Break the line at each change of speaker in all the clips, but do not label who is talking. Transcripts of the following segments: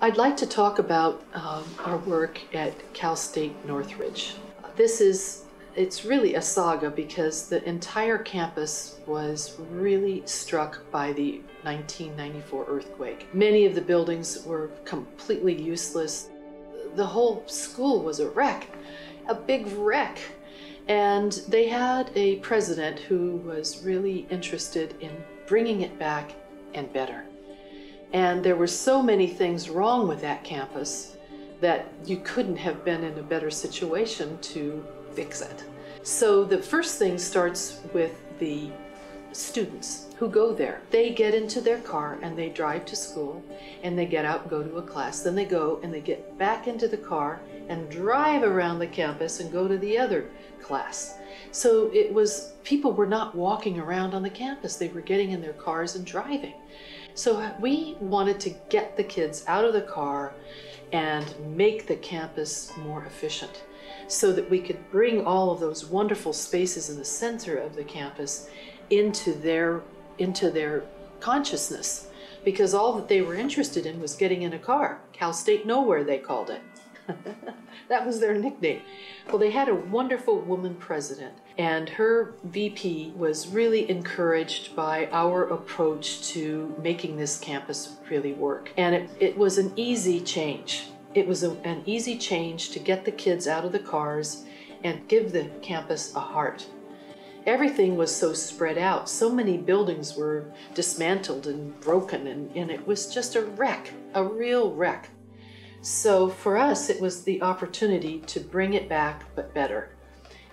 I'd like to talk about um, our work at Cal State Northridge. This is, it's really a saga because the entire campus was really struck by the 1994 earthquake. Many of the buildings were completely useless. The whole school was a wreck, a big wreck. And they had a president who was really interested in bringing it back and better. And there were so many things wrong with that campus that you couldn't have been in a better situation to fix it. So the first thing starts with the students who go there. They get into their car and they drive to school and they get out and go to a class. Then they go and they get back into the car and drive around the campus and go to the other class. So it was, people were not walking around on the campus. They were getting in their cars and driving. So we wanted to get the kids out of the car and make the campus more efficient so that we could bring all of those wonderful spaces in the center of the campus into their into their consciousness because all that they were interested in was getting in a car. Cal State Nowhere, they called it. that was their nickname. Well, they had a wonderful woman president, and her VP was really encouraged by our approach to making this campus really work. And it, it was an easy change. It was a, an easy change to get the kids out of the cars and give the campus a heart everything was so spread out. So many buildings were dismantled and broken, and, and it was just a wreck, a real wreck. So for us, it was the opportunity to bring it back, but better,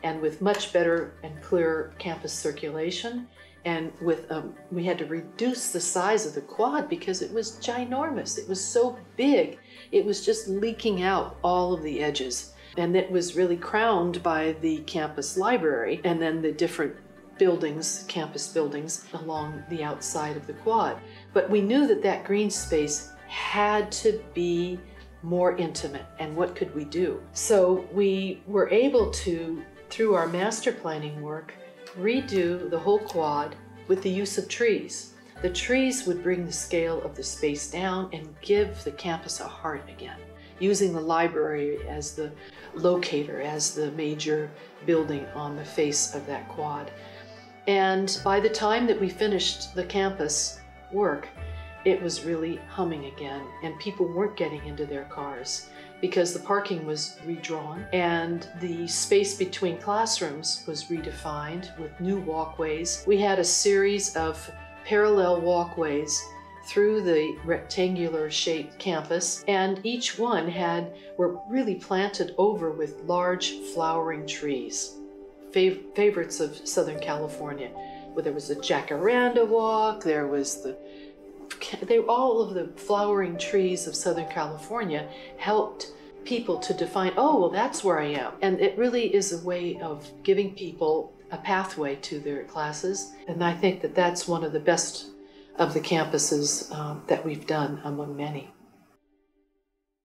and with much better and clearer campus circulation. And with um, we had to reduce the size of the quad because it was ginormous. It was so big, it was just leaking out all of the edges. And it was really crowned by the campus library and then the different buildings, campus buildings, along the outside of the quad. But we knew that that green space had to be more intimate, and what could we do? So we were able to, through our master planning work, redo the whole quad with the use of trees. The trees would bring the scale of the space down and give the campus a heart again using the library as the locator, as the major building on the face of that quad. And by the time that we finished the campus work, it was really humming again, and people weren't getting into their cars because the parking was redrawn and the space between classrooms was redefined with new walkways. We had a series of parallel walkways through the rectangular shaped campus and each one had were really planted over with large flowering trees fav- favorites of southern california where there was a jacaranda walk there was the they all of the flowering trees of southern california helped people to define oh well that's where i am and it really is a way of giving people a pathway to their classes and i think that that's one of the best of the campuses um, that we've done among many.